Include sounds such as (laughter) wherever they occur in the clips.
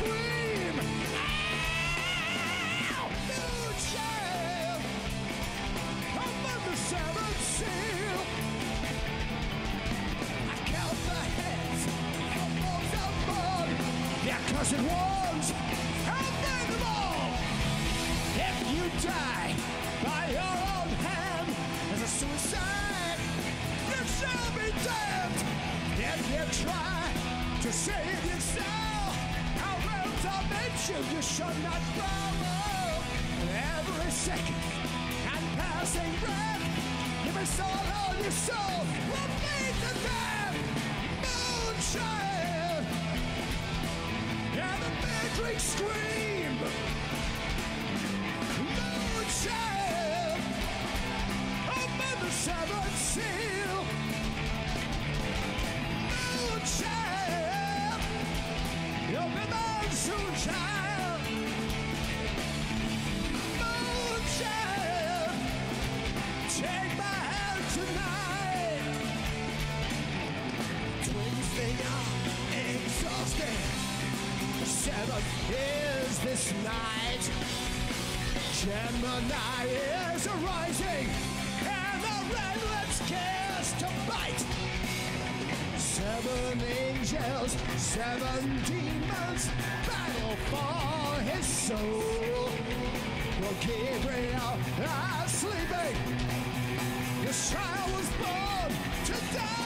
sweet. Scream! The seventh seal! Moon child! You'll be mine soon, child! this night. Gemini is arising, and the red lips kiss to bite. Seven angels, seven demons, battle for his soul. Well, Gabriel is sleeping. his child was born to die.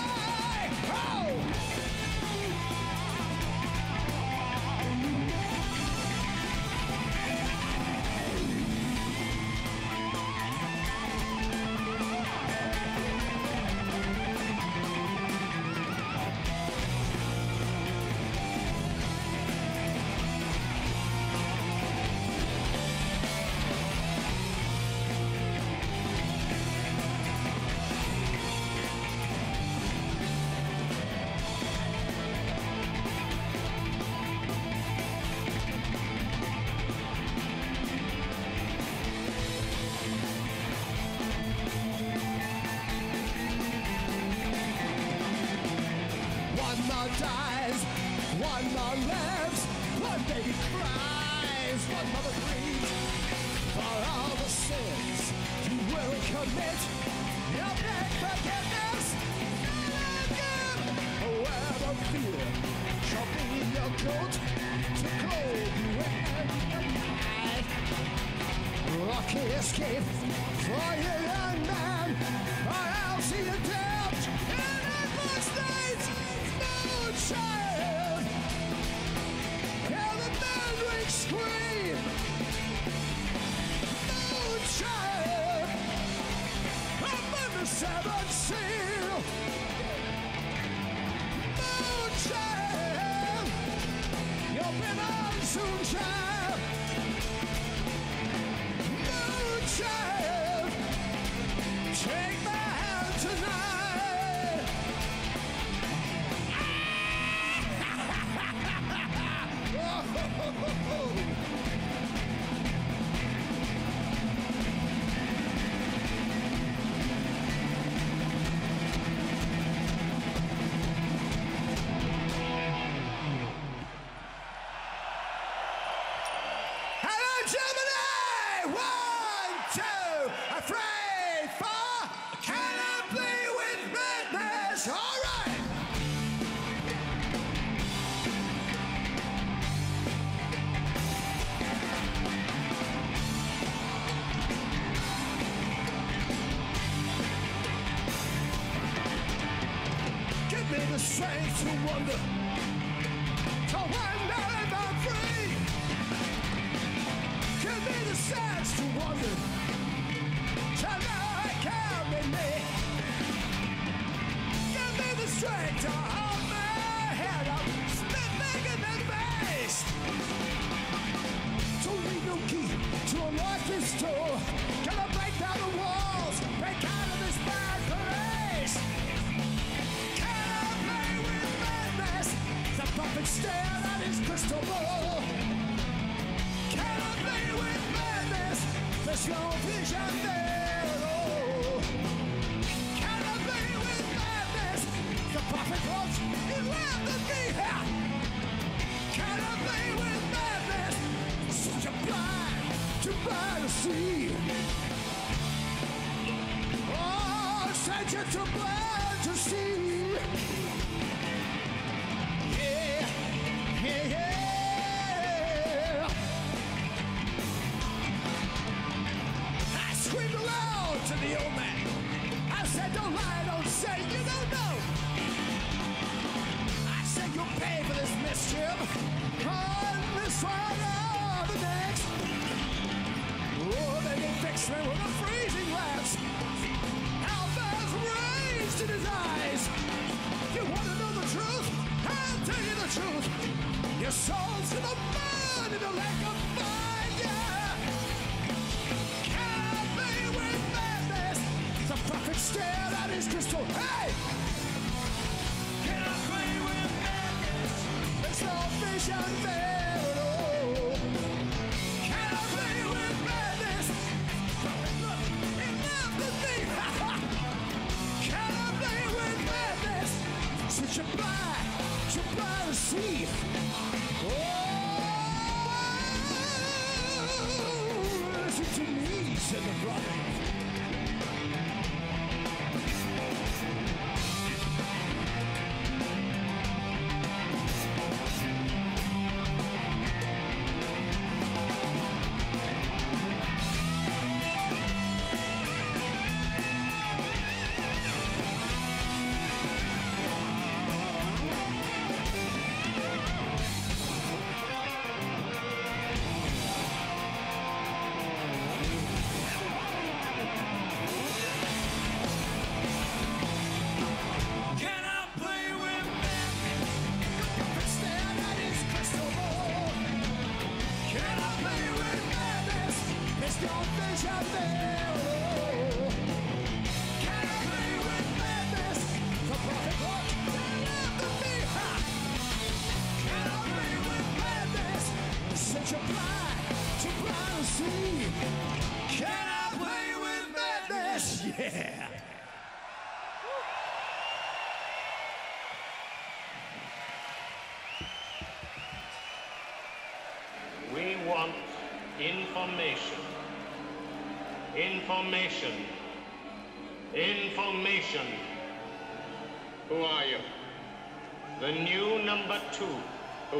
escape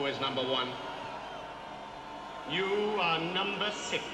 is number one? You are number six.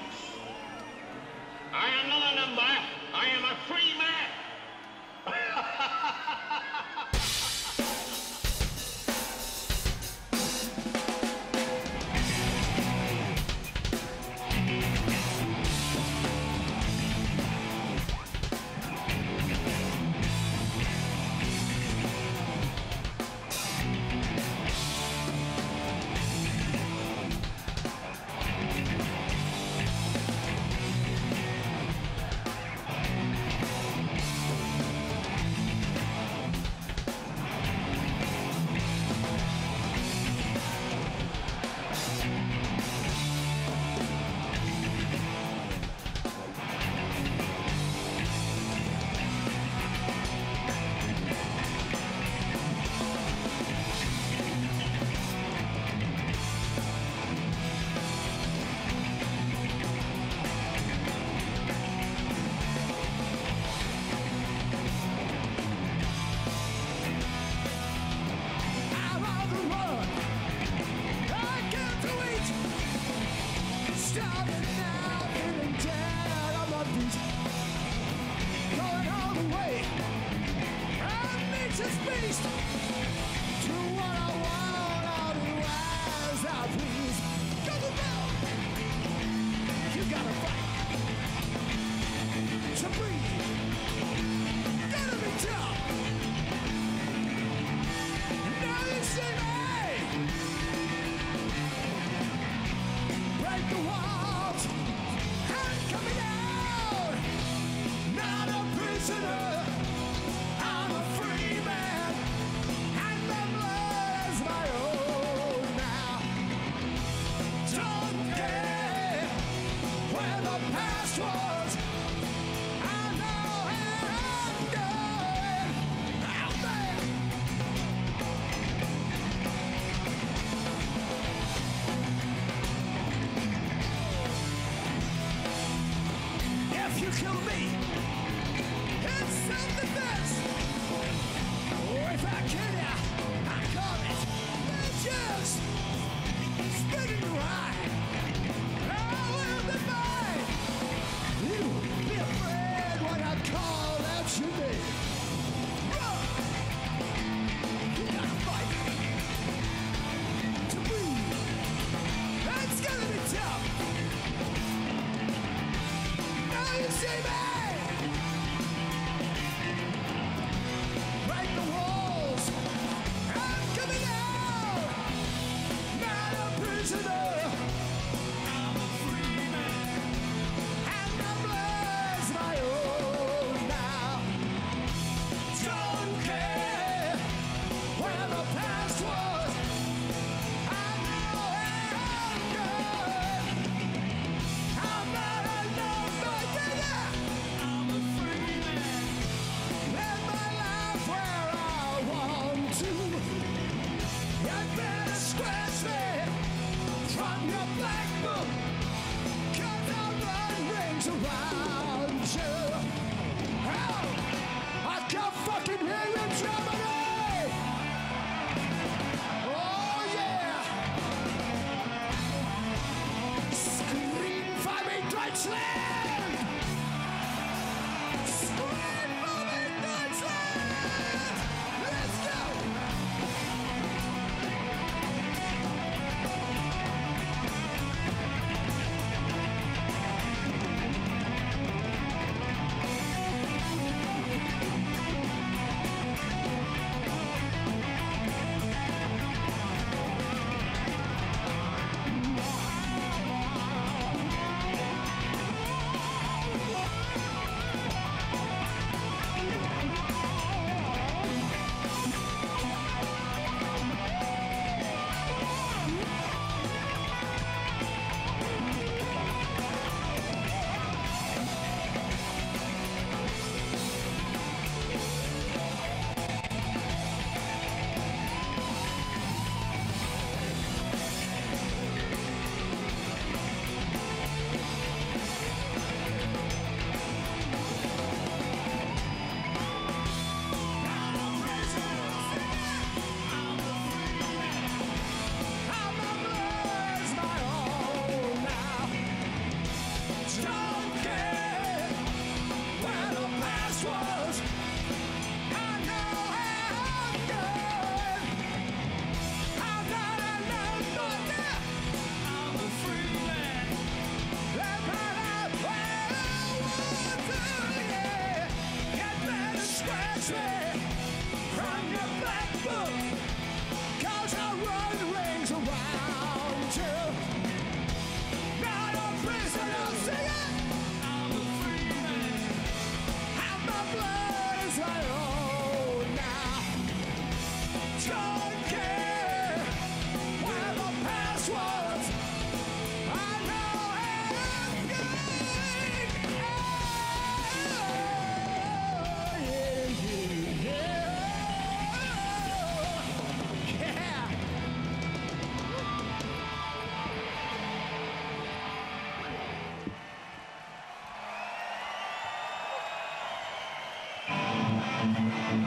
You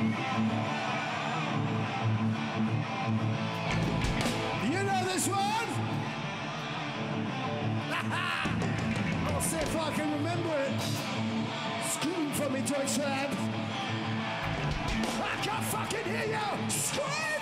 know this one? (laughs) I'll see if I can remember it. Scream for me, Deutschland. I can't fucking hear you! Scream!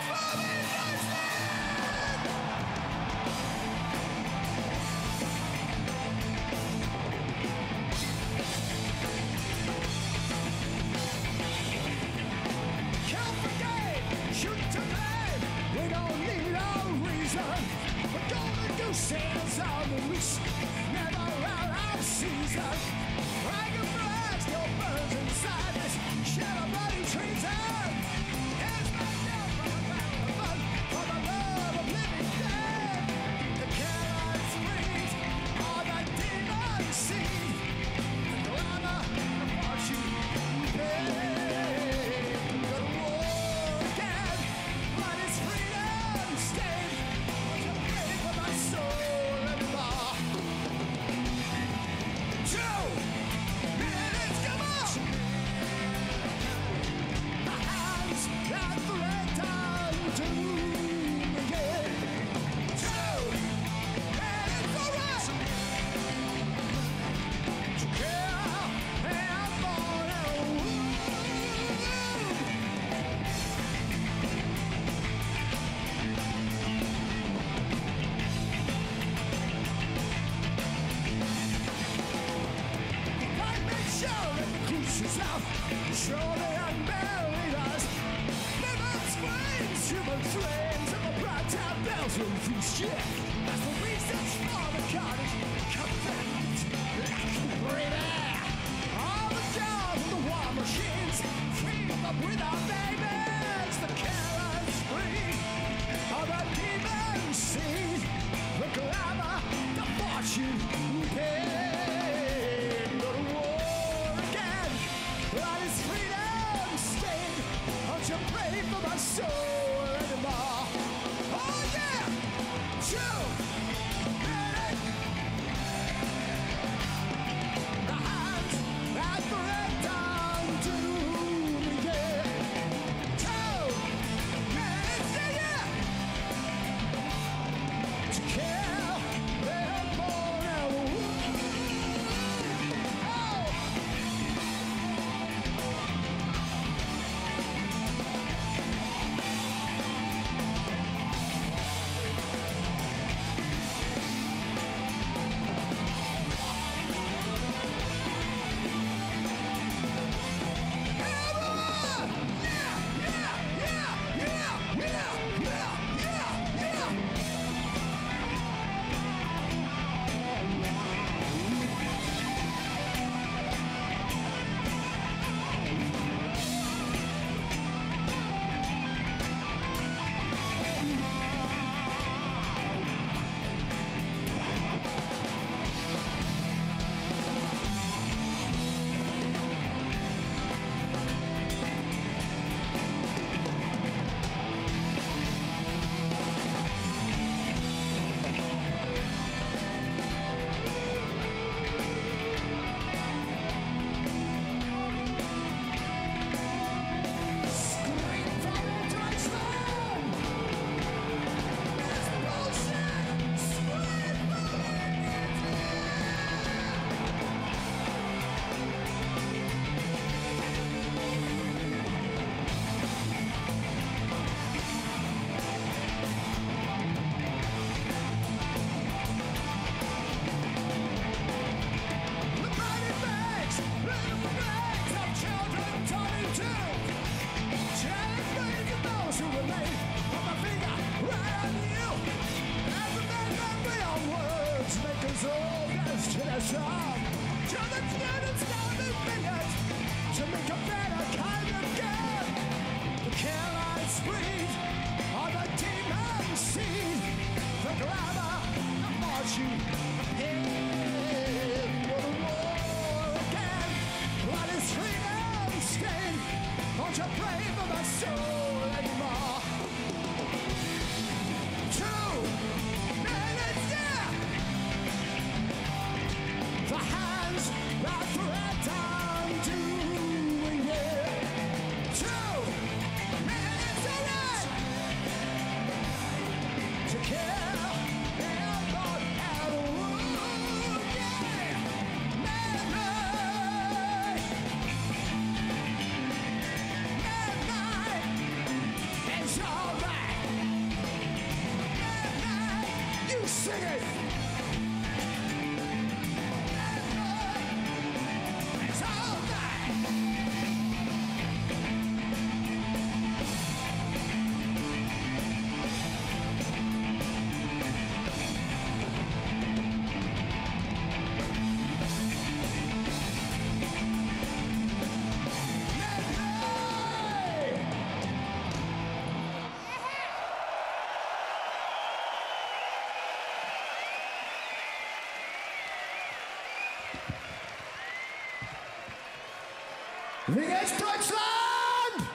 Wie geht's Deutschland?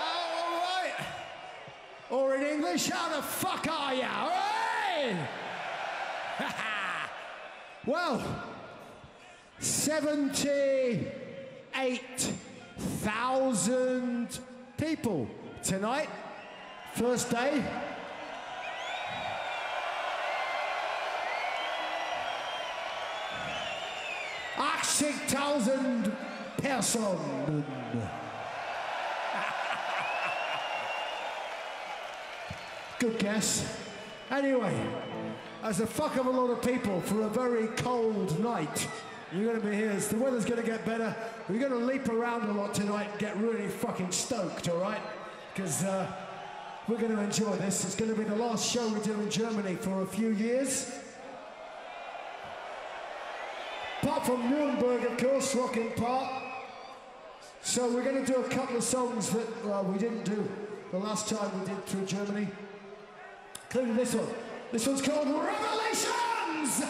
Oh, all right. Or in English, out of Sonnen. Good guess. Anyway, as a fuck of a lot of people for a very cold night, you're going to be here. The weather's going to get better. We're going to leap around a lot tonight and get really fucking stoked, all right? Because uh, we're going to enjoy this. It's going to be the last show we do in Germany for a few years. Apart from Nuremberg, of course, Rock im Park. So we're going to do a couple of songs that we didn't do the last time we did through Germany, including this one. This one's called Revelations!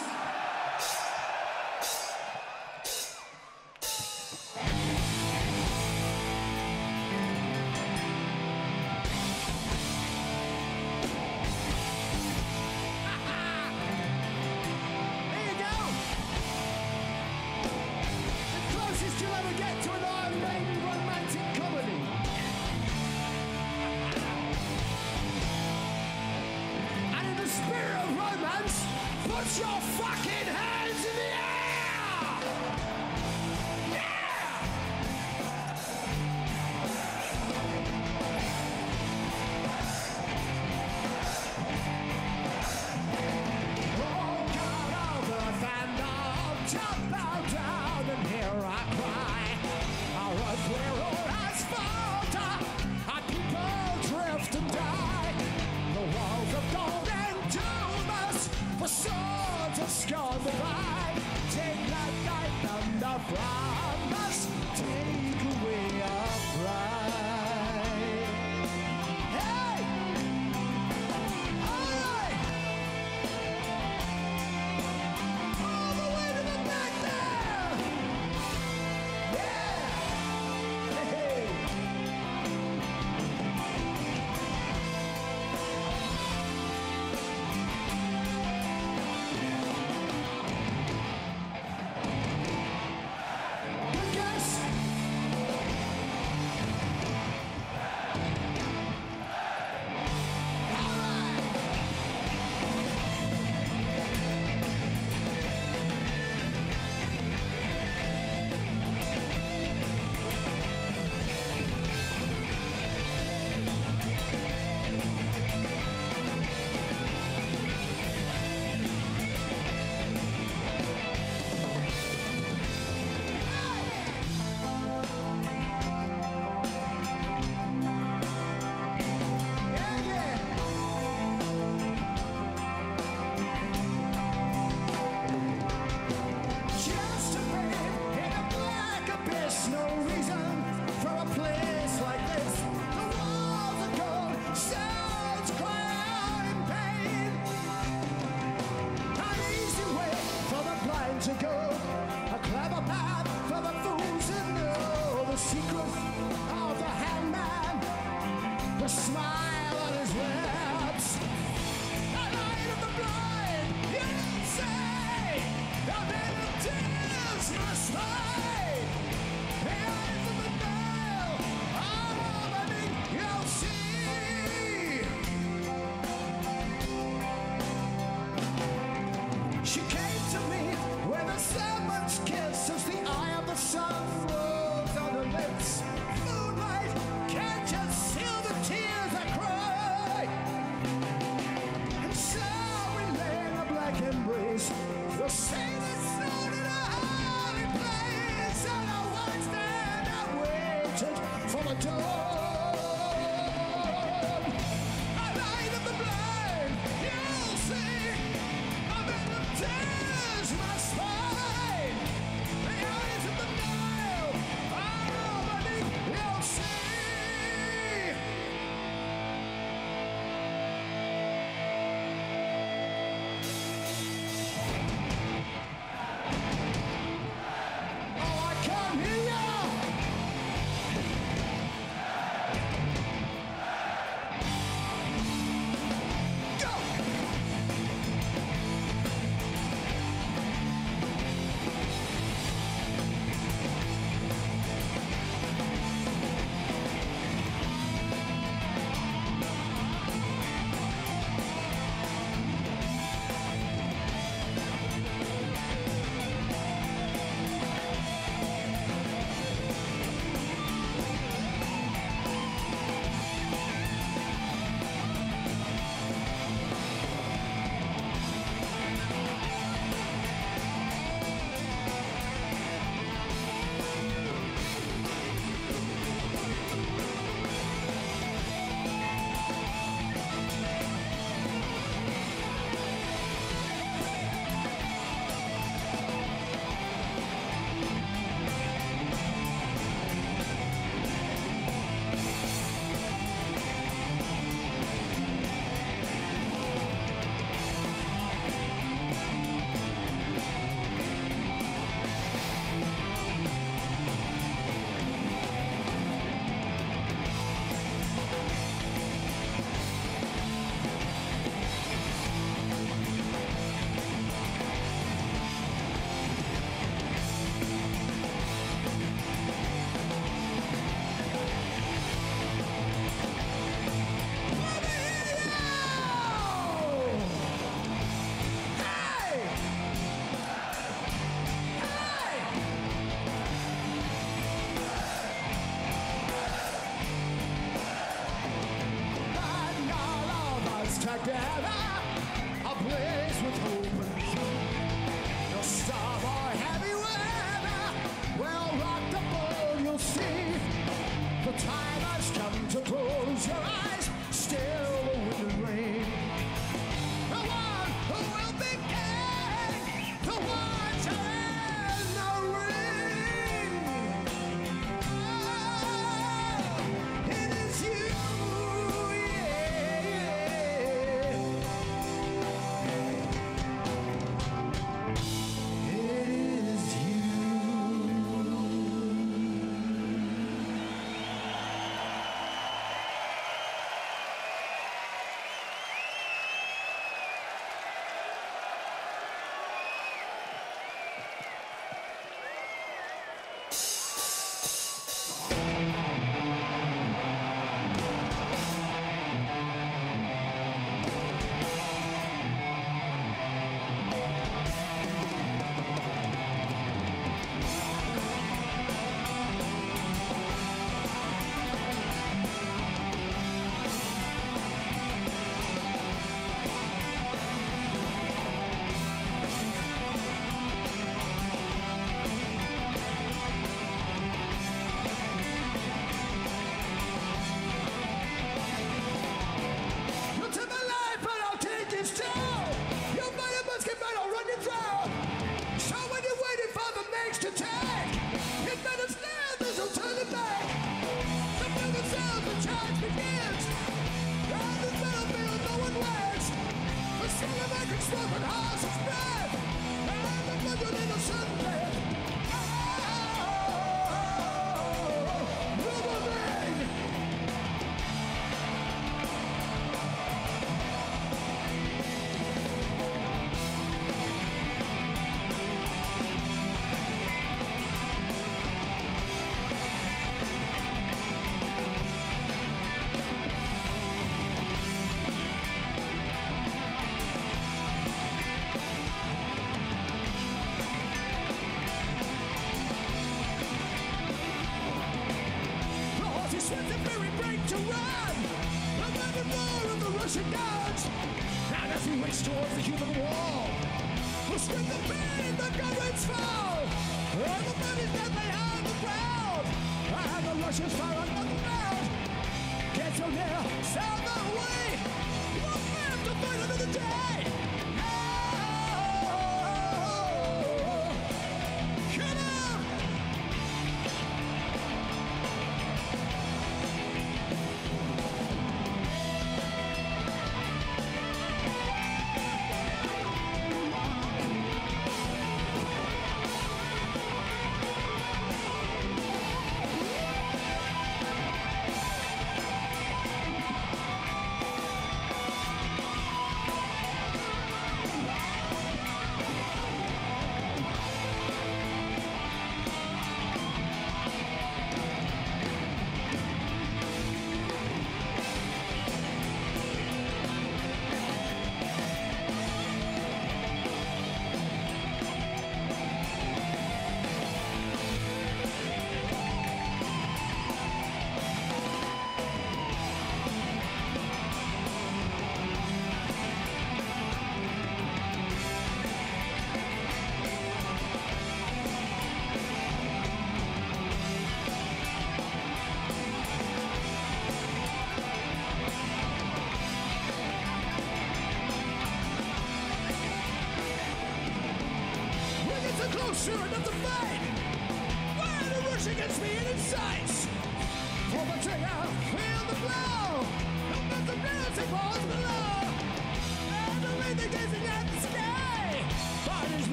from a door.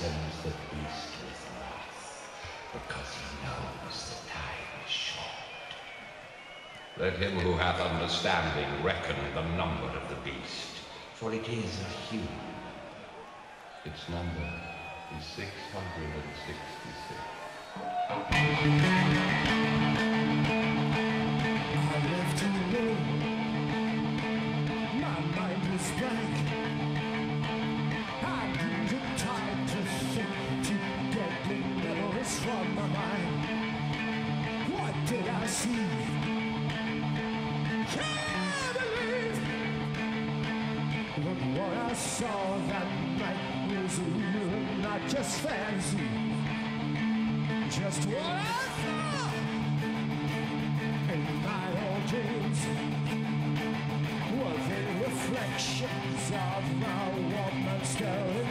sends the beast with wrath, because he knows the time is short. Let him who hath understanding reckon the number of the beast, for it is a human. Its number is 666. I saw that night was real, not just fancy. Just what I saw in my old dreams were the reflections of my woman's girl.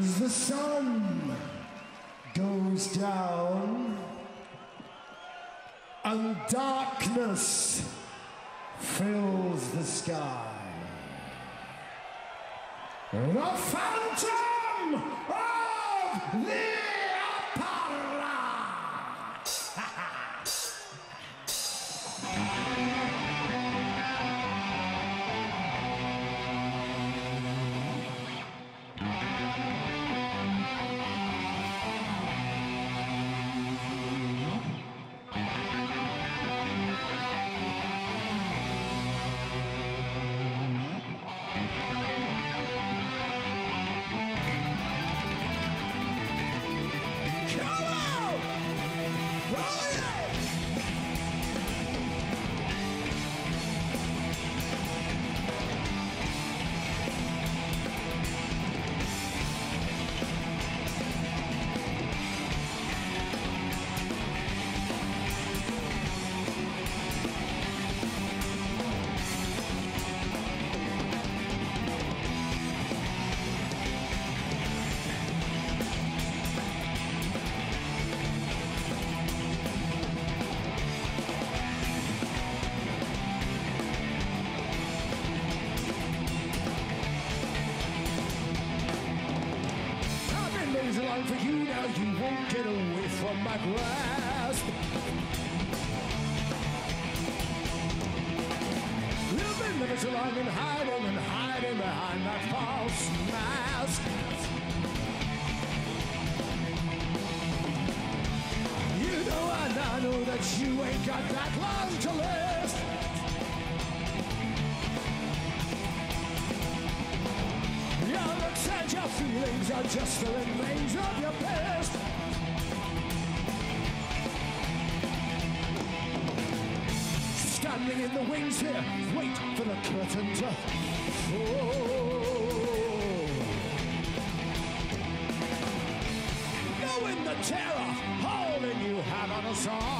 As the sun goes down and darkness fills the sky. Get away from my grasp. You've been living so long and hiding and hiding behind that false mask. You know and I know that you ain't got that long to last. Your looks and your feelings are just the Here, wait for the curtain to fall. Knowing the terror holding you have on us all.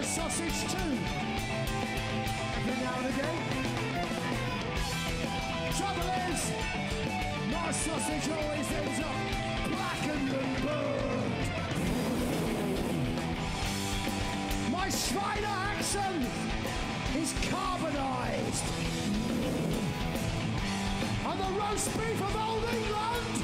A sausage too. Every now and again. Trouble is, my sausage always ends up blackened and burned. My Schweiner accent is carbonized. And the roast beef of Old England,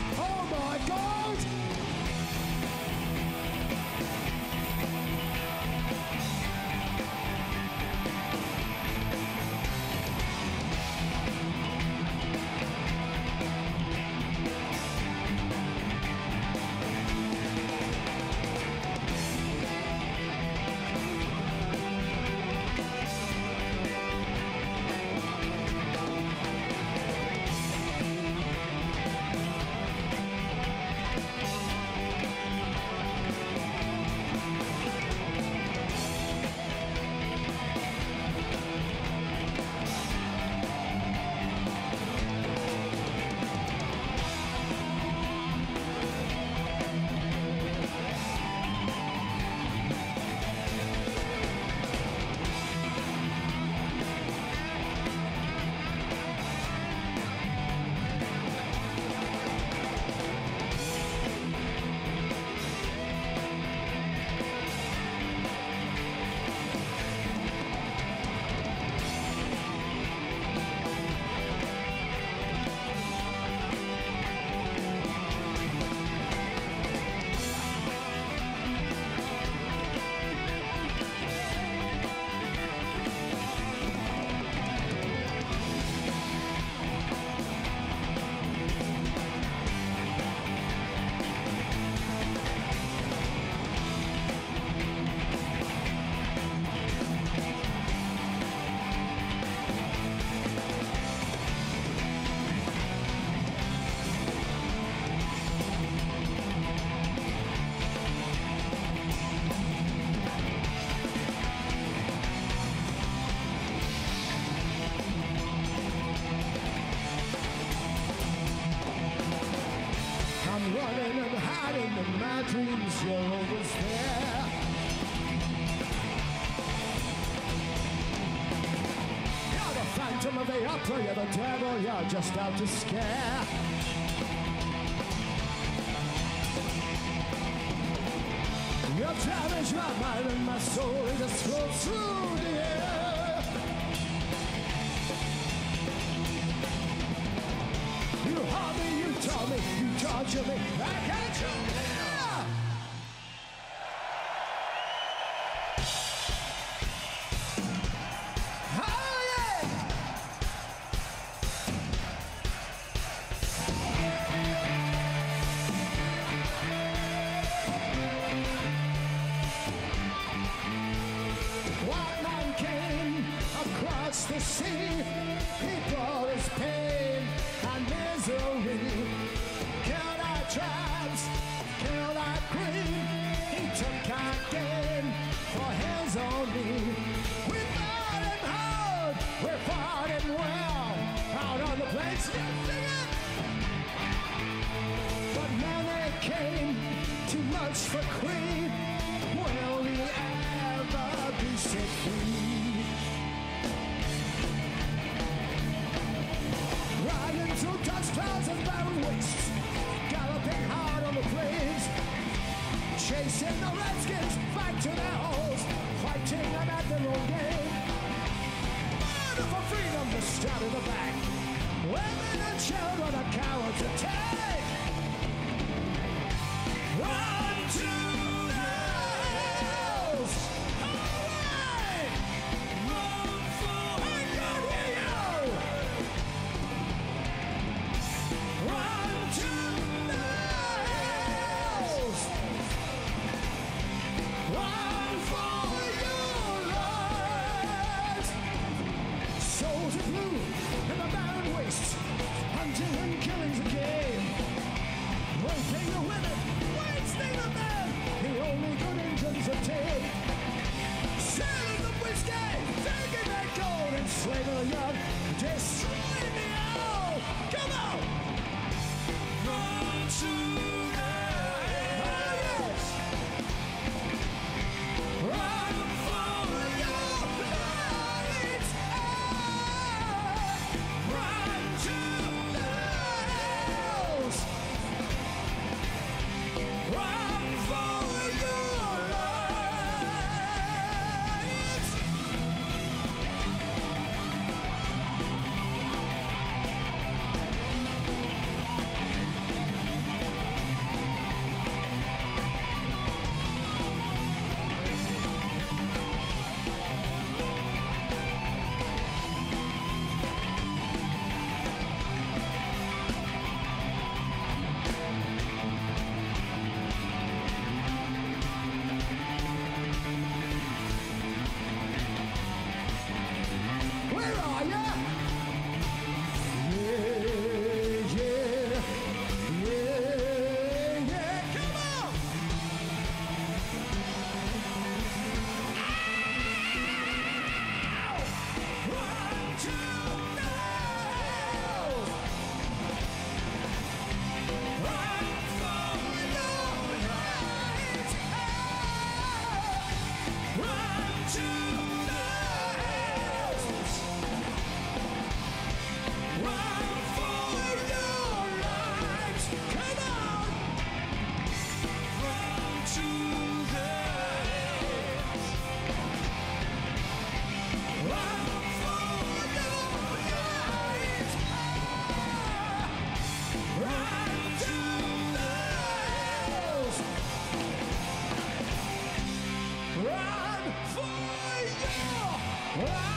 phantom of the opera. You're the devil. You're just out to scare. Your damage my mind and my soul. It just flows through the air. You harm me, you tell me, you torture me. Sea. He brought his pain and misery. Killed our tribes, killed our queen. He took our gain for his own need. We fought him hard, we fought him well. Out on the plains. But many came too much for Cree. Dust clouds and barren wastes, galloping hard on the plains, chasing the redskins back to their holes, fighting them at their own game. Murder for freedom, the stab in the back. Women and children are cowards to take. Run Run for you! Run!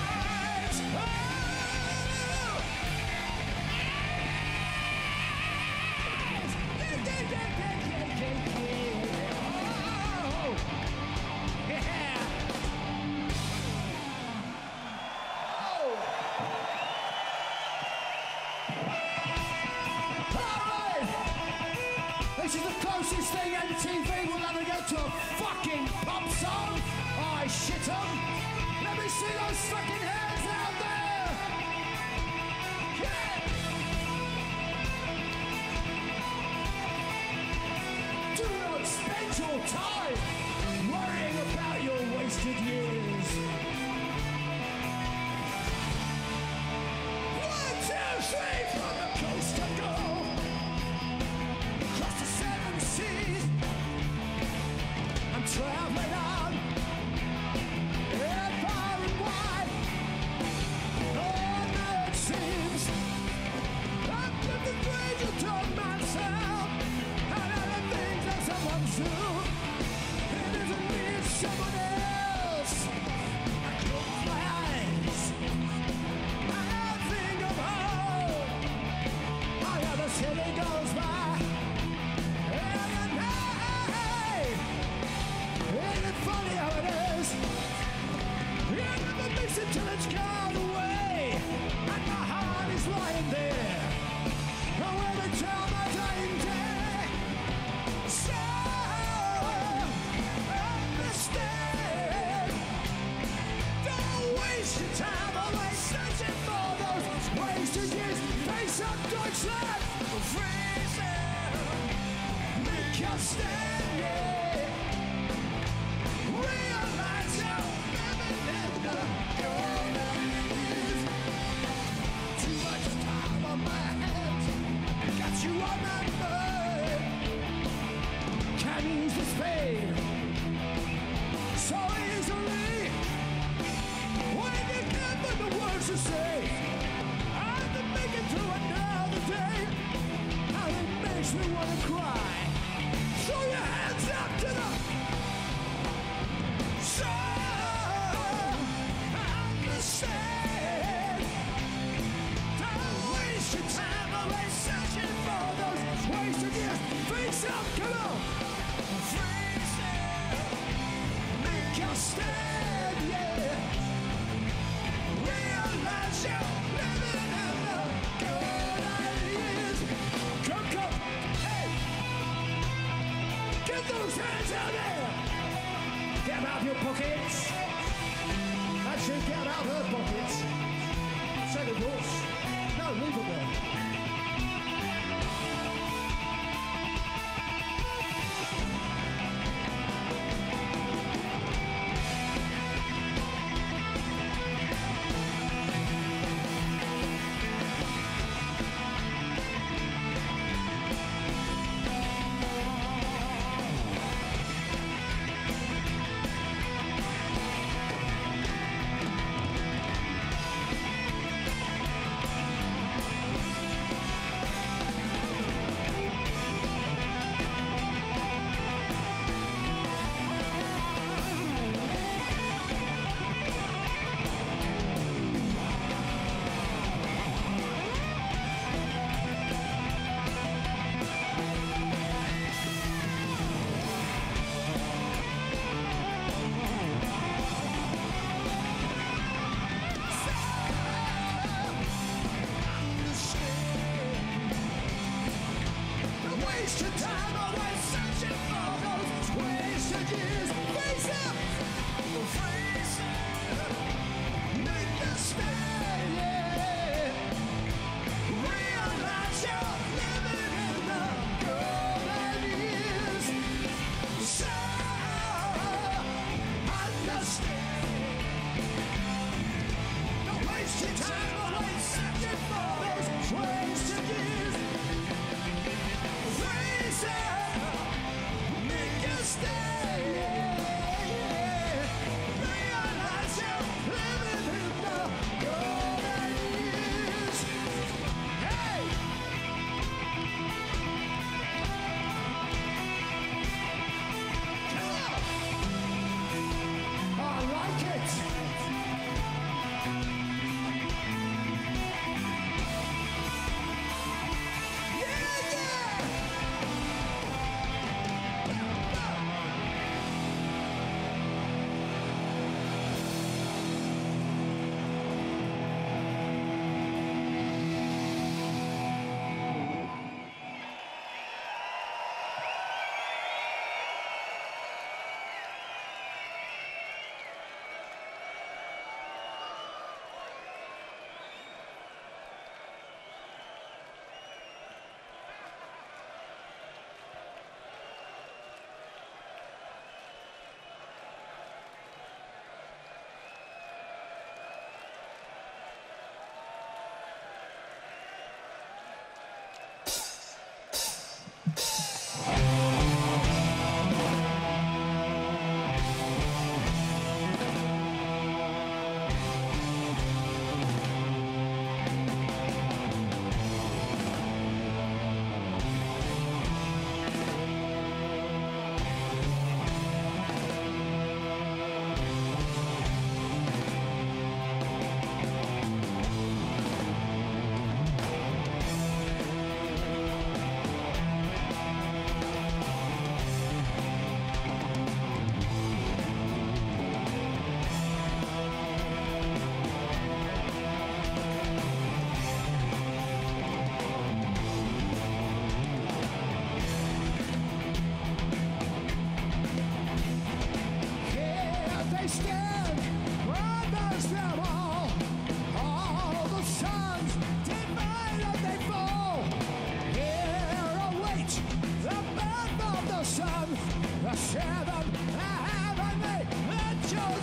show.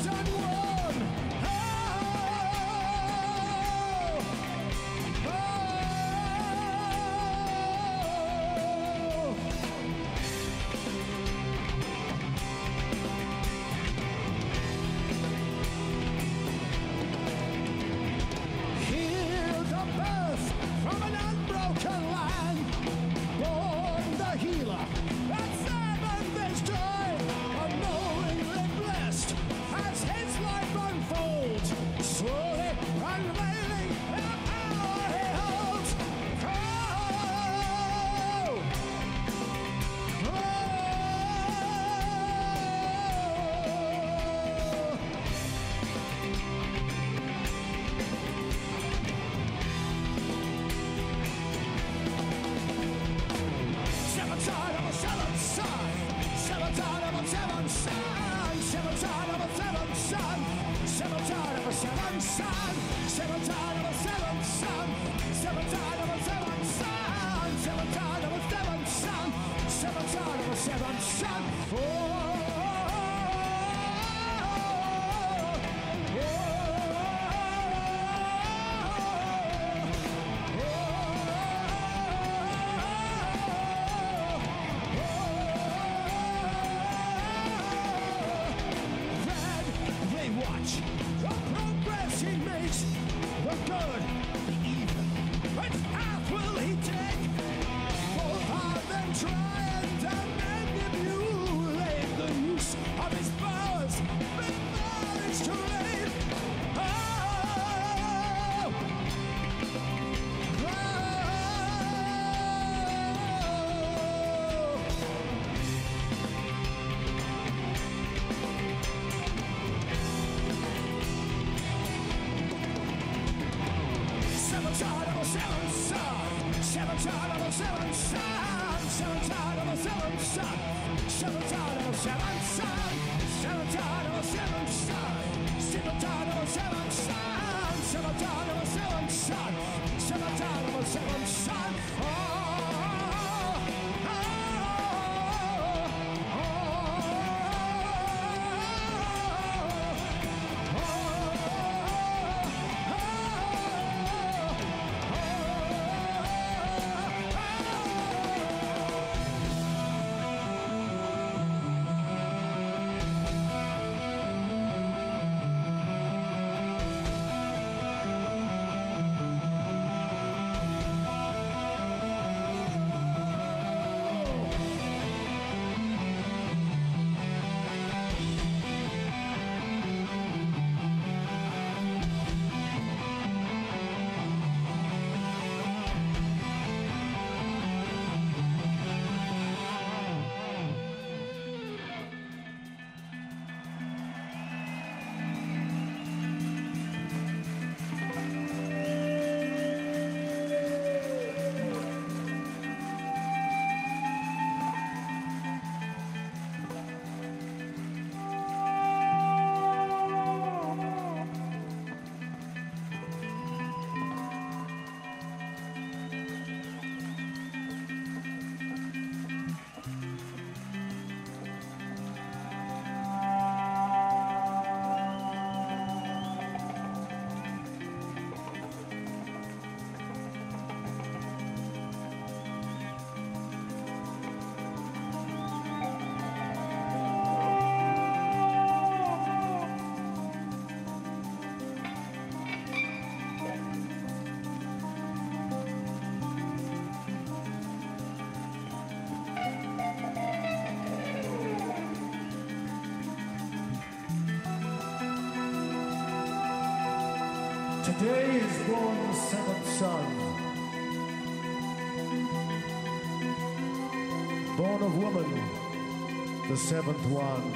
The seventh one.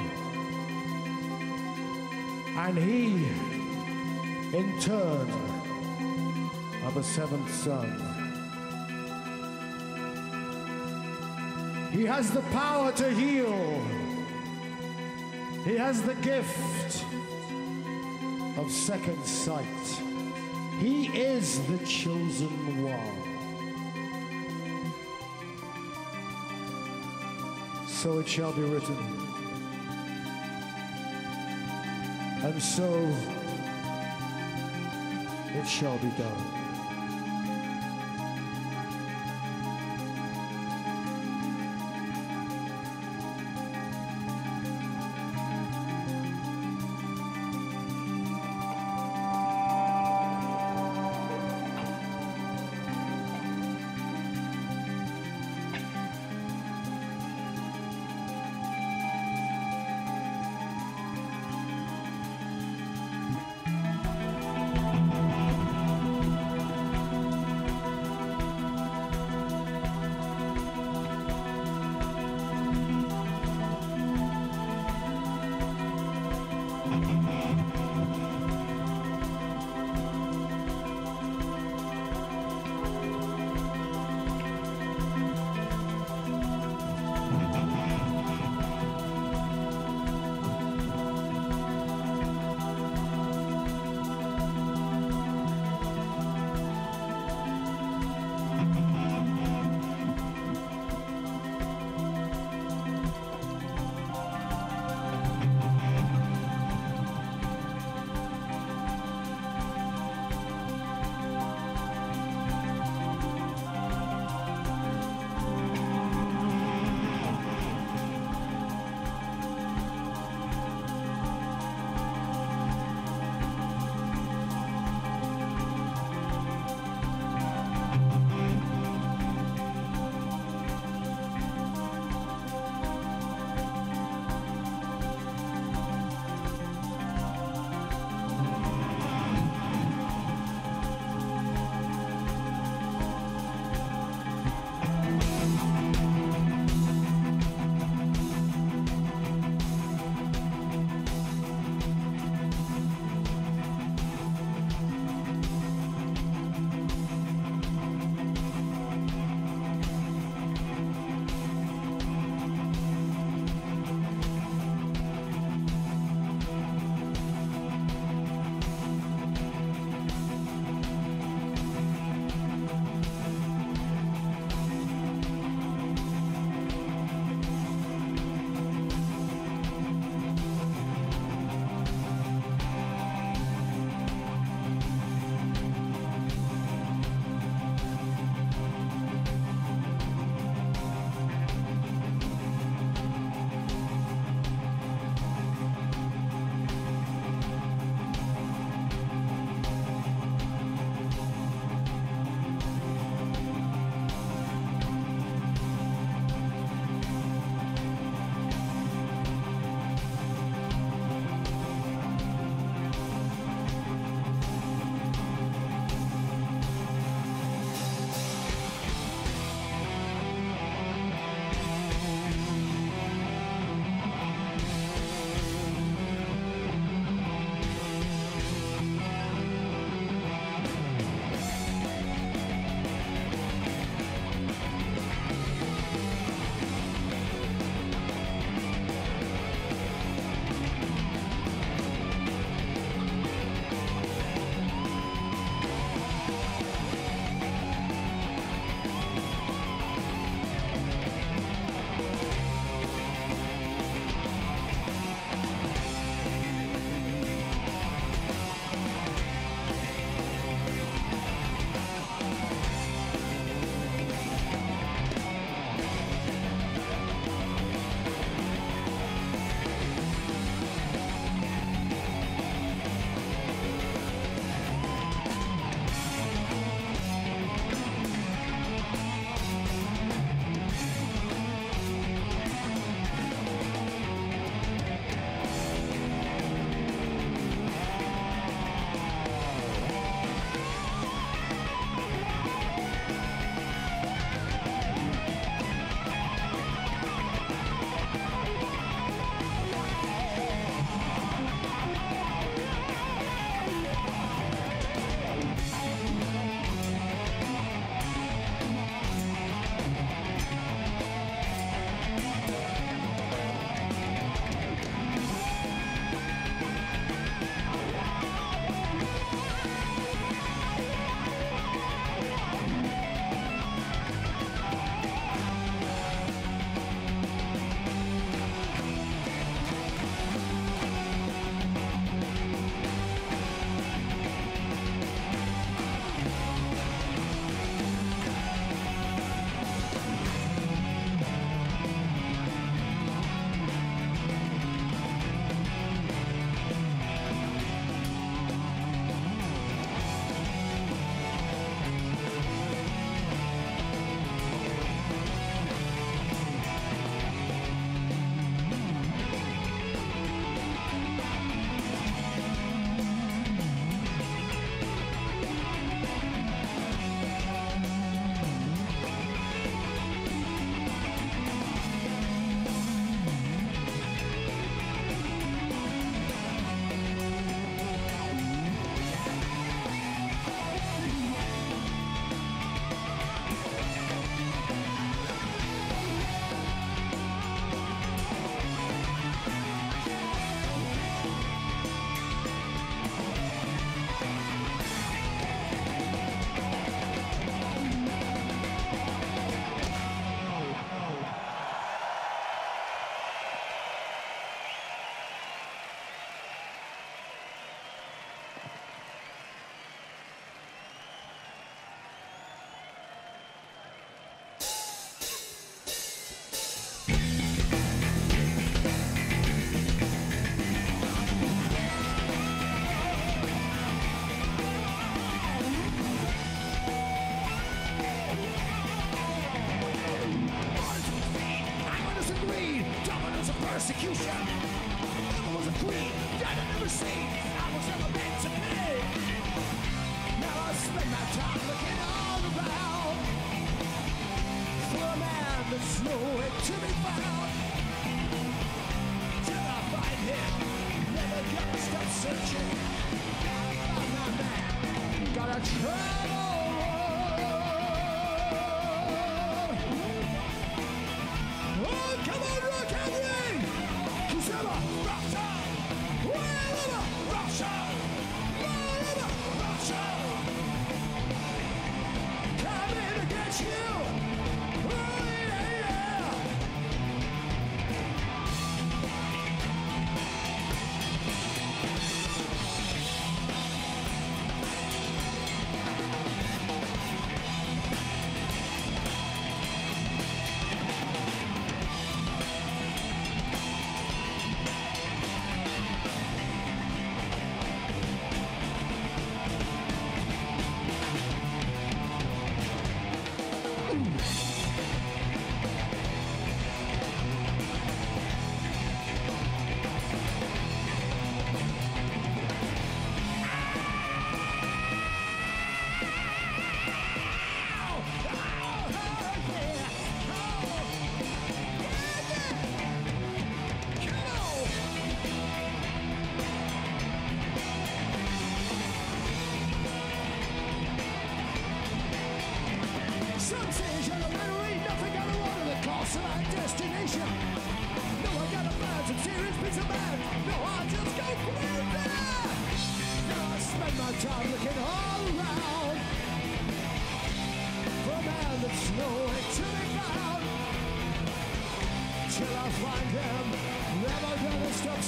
And he, in turn, of a seventh son. He has the power to heal. He has the gift of second sight. He is the chosen So it shall be written. And so it shall be done.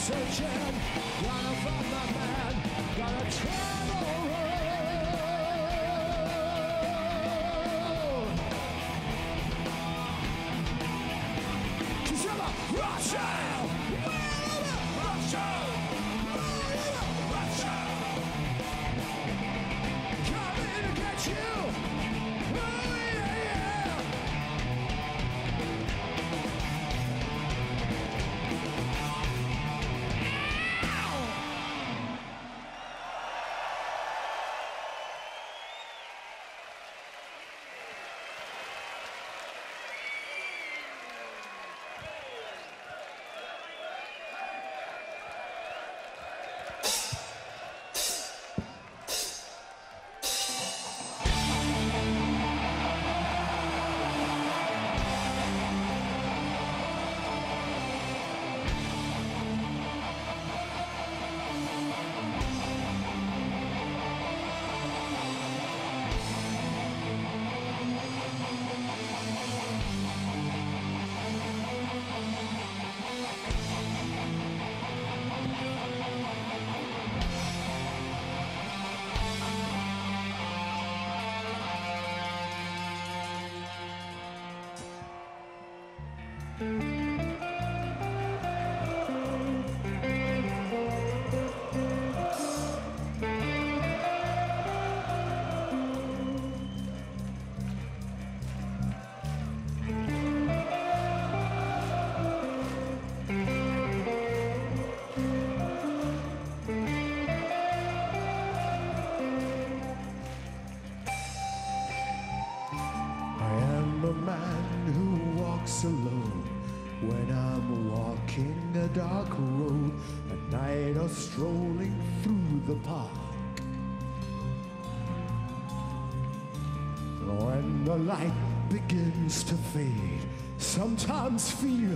Searching. Gotta find my man, gotta travel sometimes feel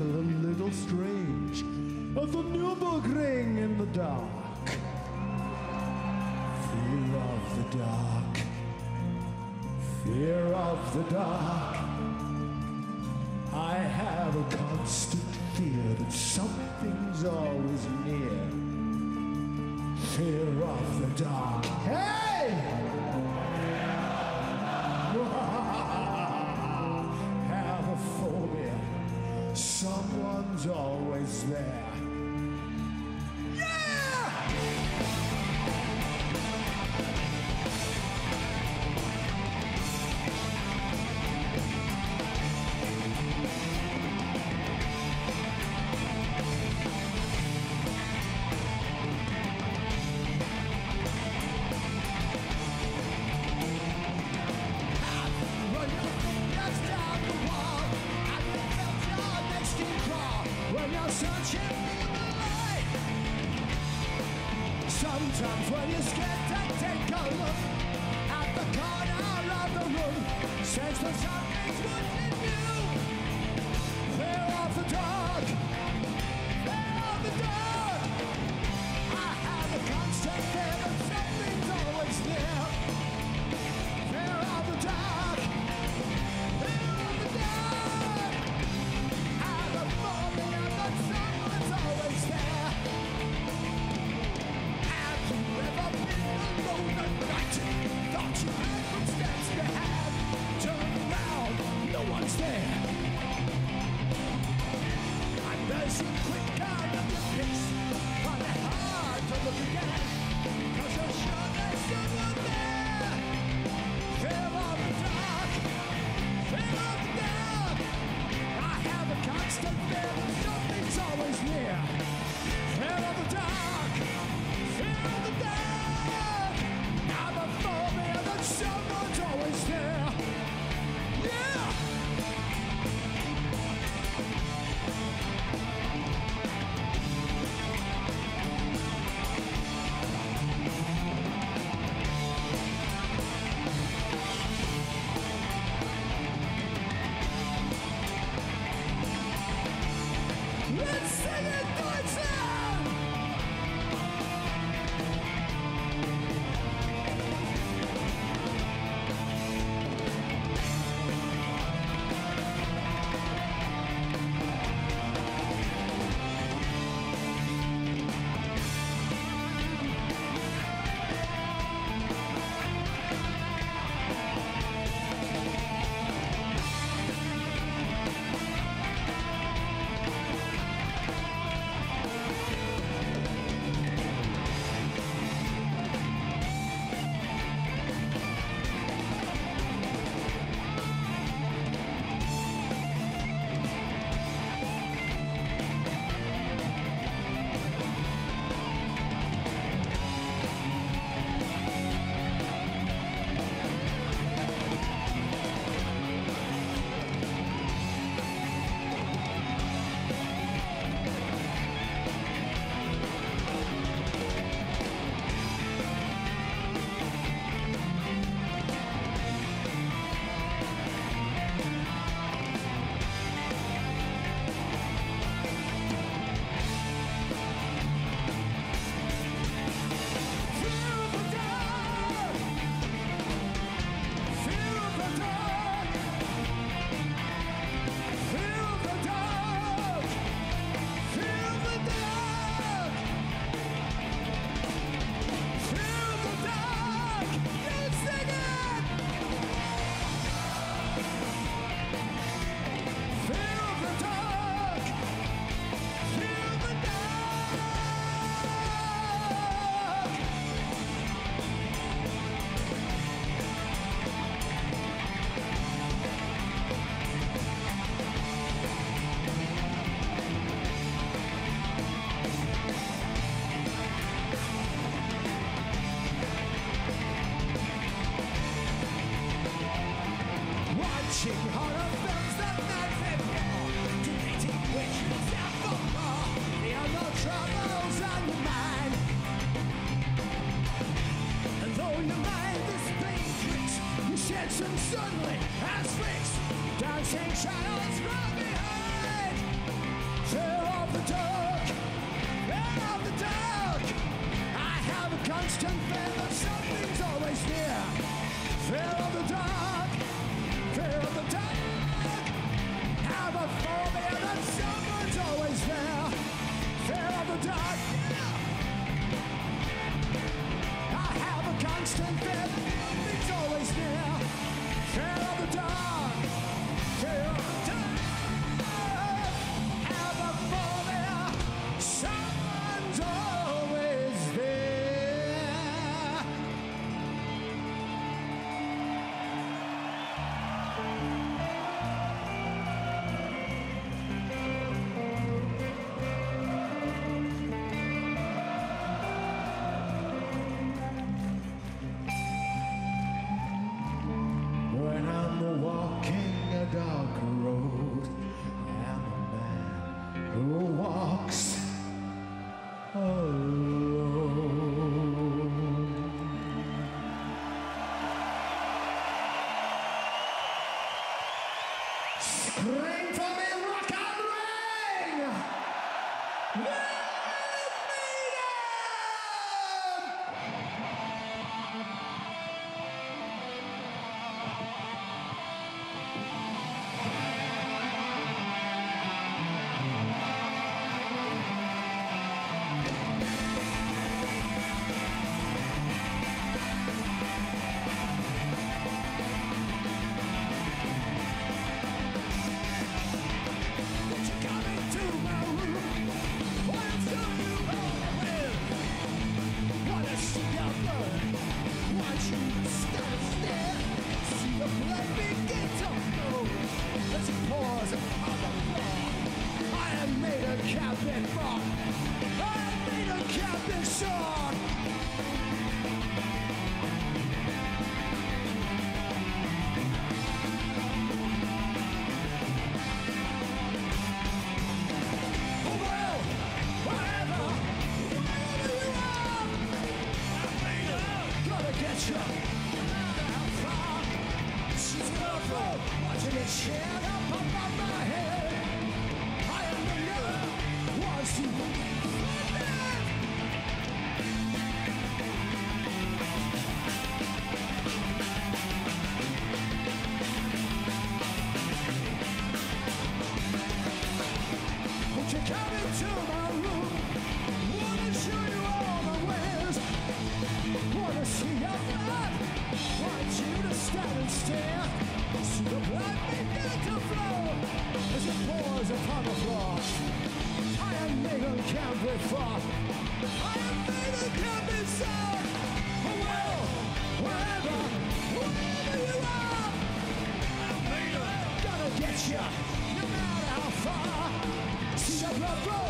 you, no matter how far. See the blood flow,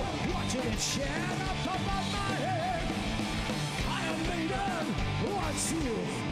it shine up above my head. I am maiden, what's you?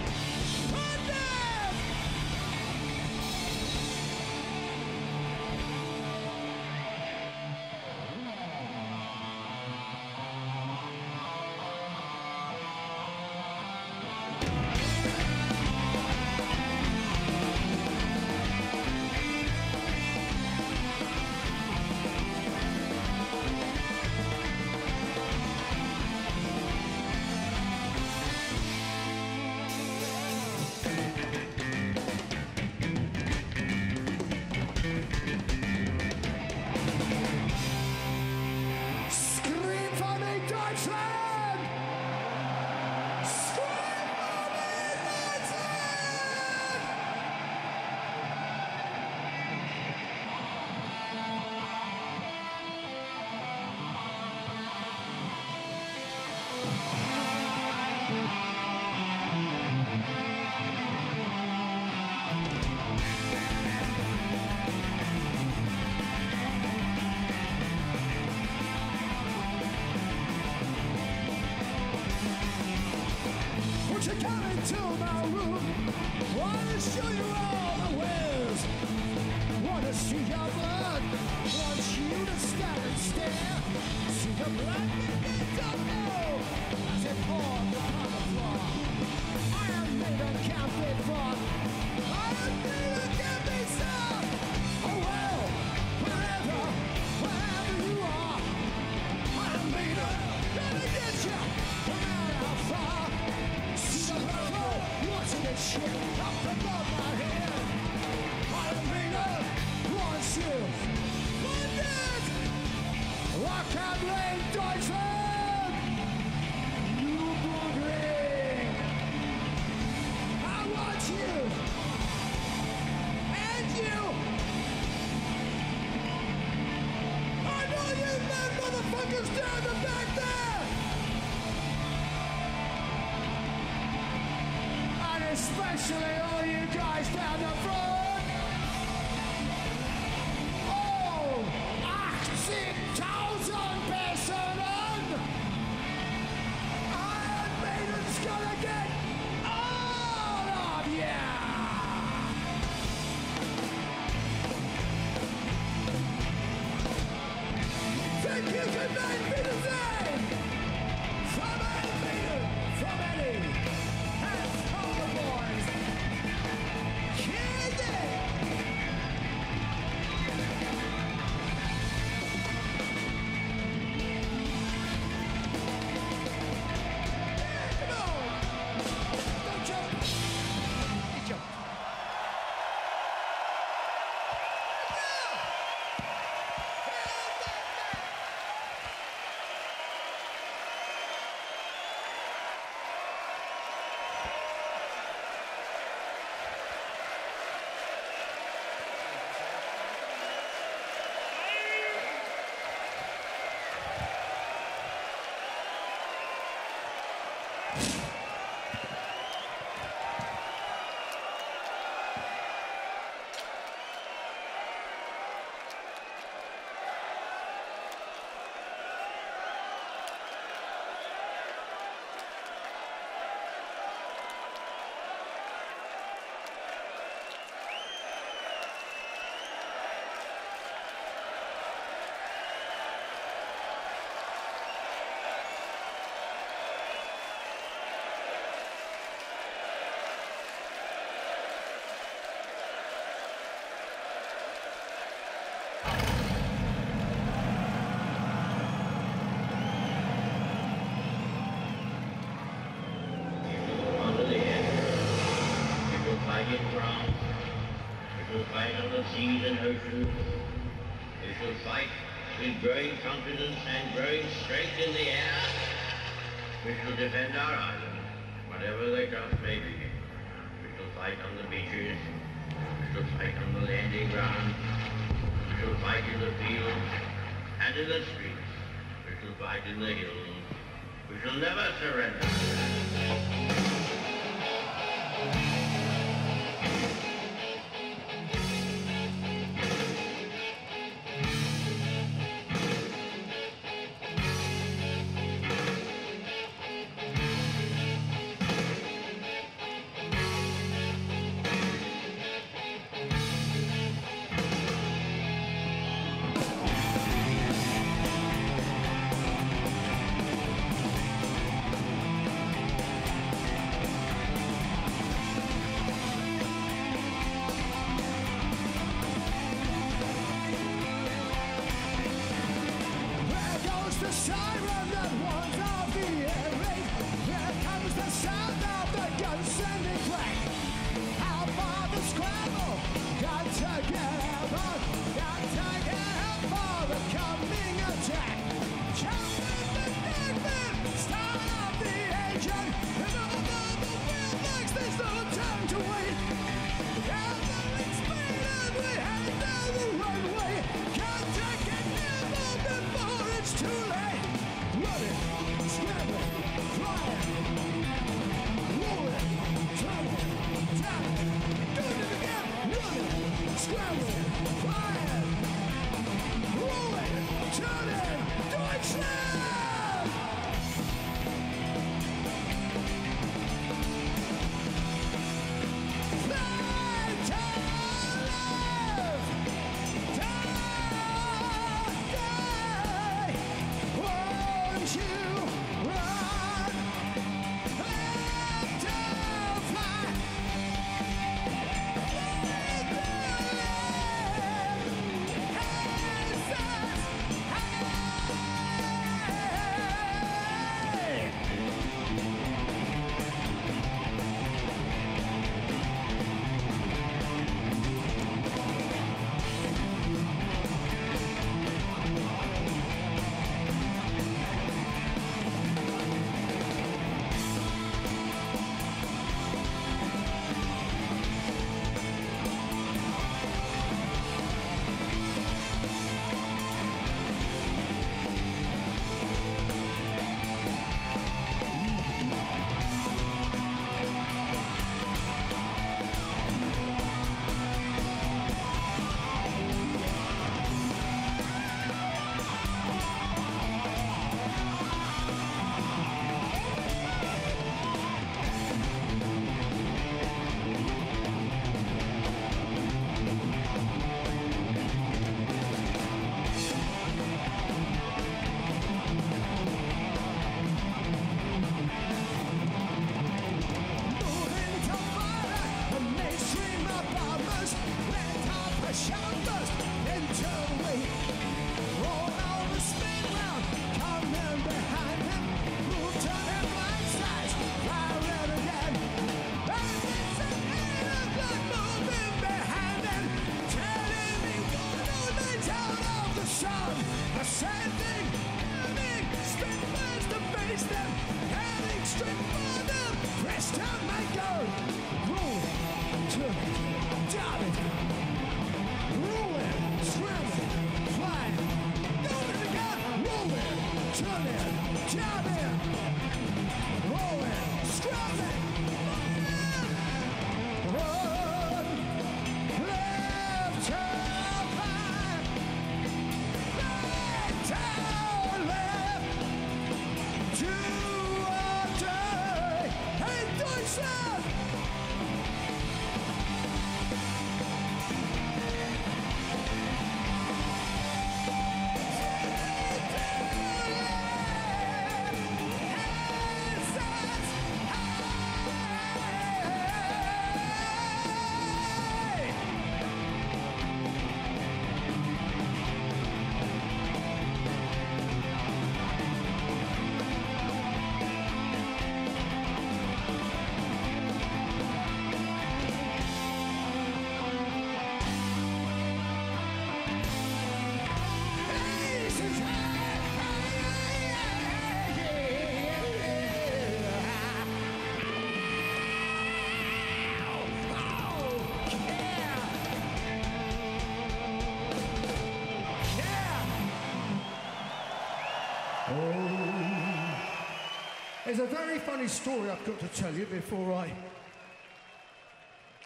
Funny story I've got to tell you before I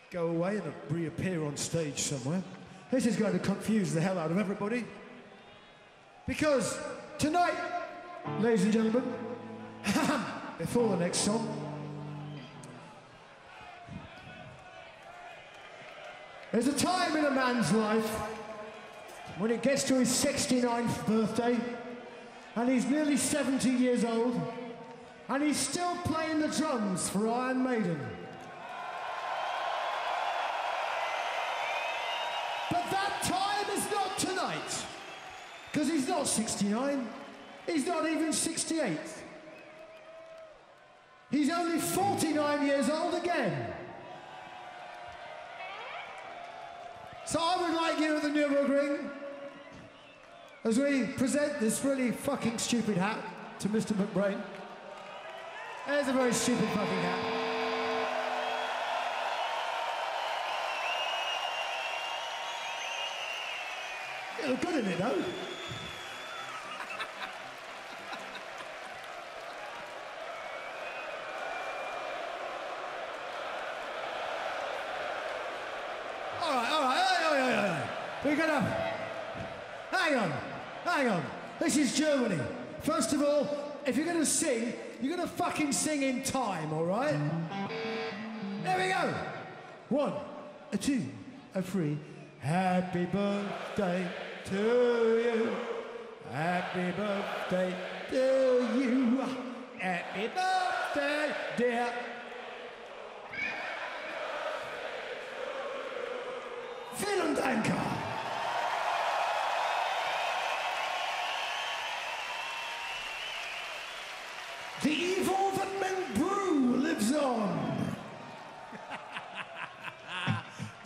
go away and reappear on stage somewhere. This is going to confuse the hell out of everybody. Because tonight, ladies and gentlemen, (laughs) before the next song, there's a time in a man's life when it gets to his 69th birthday and he's nearly 70 years old and he's still playing the drums for Iron Maiden. But that time is not tonight. Because he's not 69. He's not even 68. He's only 49 years old again. So I would like you at the Nürburgring, as we present this really fucking stupid hat to Mr. McBrain. There's a very stupid fucking hat. You look good in it, though. All right, all right. We're gonna. Hang on, hang on. This is Germany. First of all, if you're gonna sing, you're gonna fucking sing in time, all right? There we go. One, a two, a three. Happy birthday to you. Happy birthday to you. Happy birthday, dear. Vielen Dank.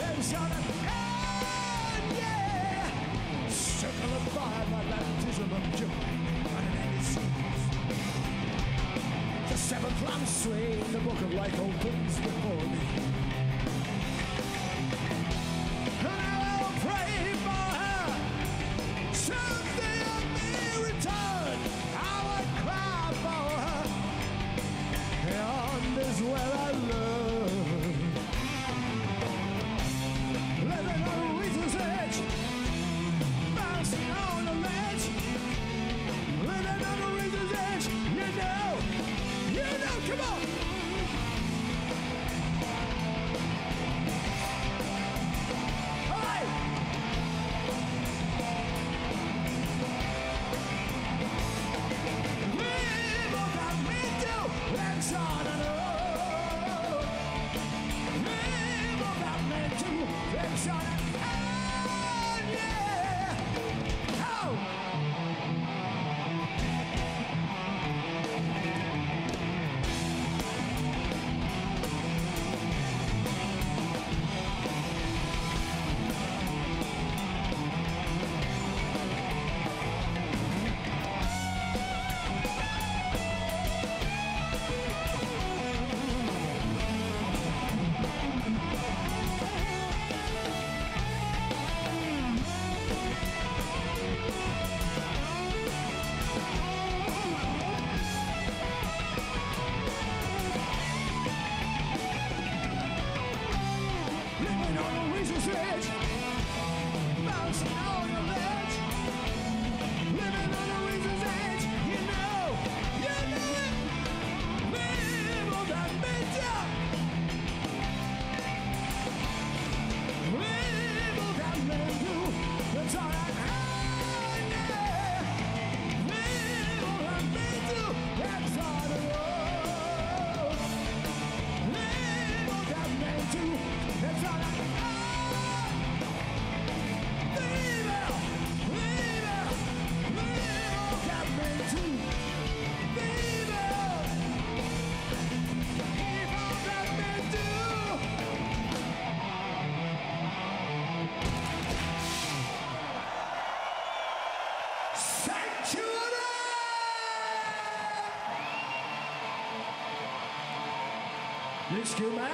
And on and on. Yeah. Circle of fire, my baptism of joy. on an empty seas. The seventh lamb slain, the book of life opens before me. Let's go,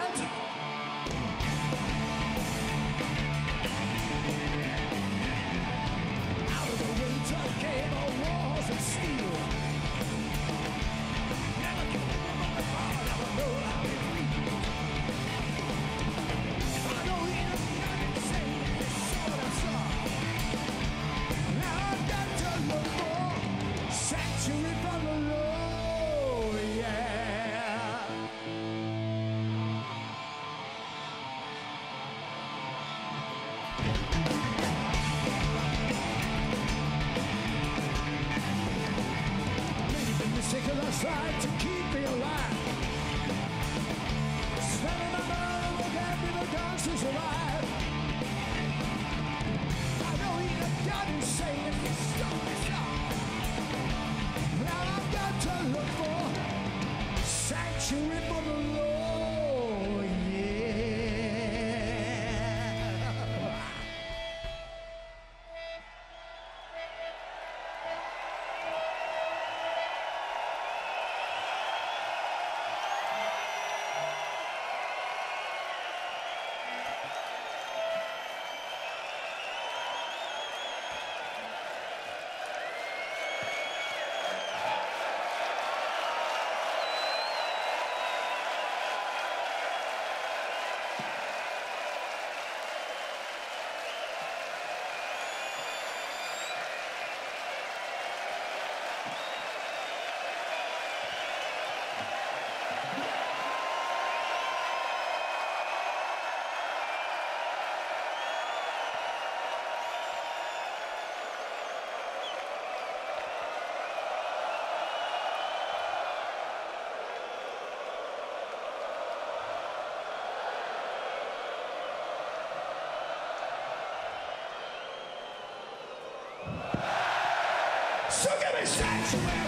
me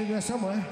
in there somewhere.